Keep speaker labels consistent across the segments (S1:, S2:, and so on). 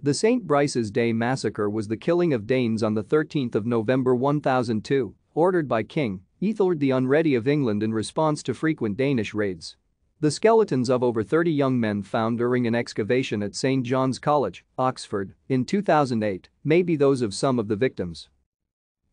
S1: The St. Brice's Day massacre was the killing of Danes on 13 November 1002, ordered by King Ethelred the Unready of England in response to frequent Danish raids. The skeletons of over 30 young men found during an excavation at St. John's College, Oxford, in 2008 may be those of some of the victims.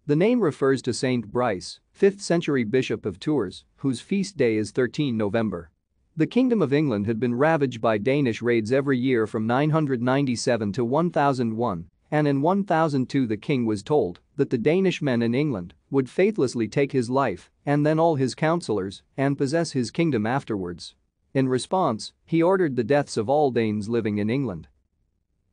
S1: The name refers to St. Brice, 5th century bishop of Tours, whose feast day is 13 November. The Kingdom of England had been ravaged by Danish raids every year from 997 to 1001, and in 1002 the king was told that the Danish men in England would faithlessly take his life and then all his councillors and possess his kingdom afterwards. In response, he ordered the deaths of all Danes living in England.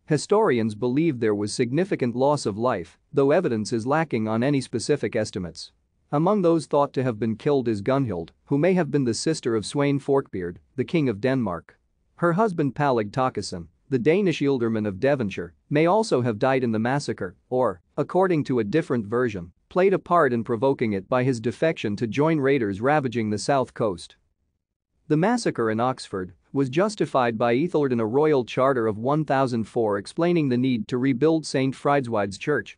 S1: Historians believe there was significant loss of life, though evidence is lacking on any specific estimates. Among those thought to have been killed is Gunhild, who may have been the sister of Sweyn Forkbeard, the king of Denmark. Her husband Pallig Tokesen, the Danish ealdorman of Devonshire, may also have died in the massacre or, according to a different version, played a part in provoking it by his defection to join raiders ravaging the south coast. The massacre in Oxford was justified by Ethelred in a royal charter of 1004 explaining the need to rebuild St. Frideswide's church.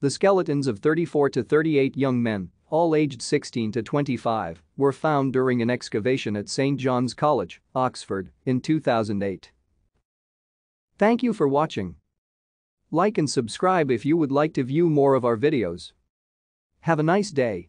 S1: The skeletons of 34 to 38 young men all aged 16 to 25, were found during an excavation at St. John's College, Oxford, in 2008. Thank you for watching. Like and subscribe if you would like to view more of our videos. Have a nice day.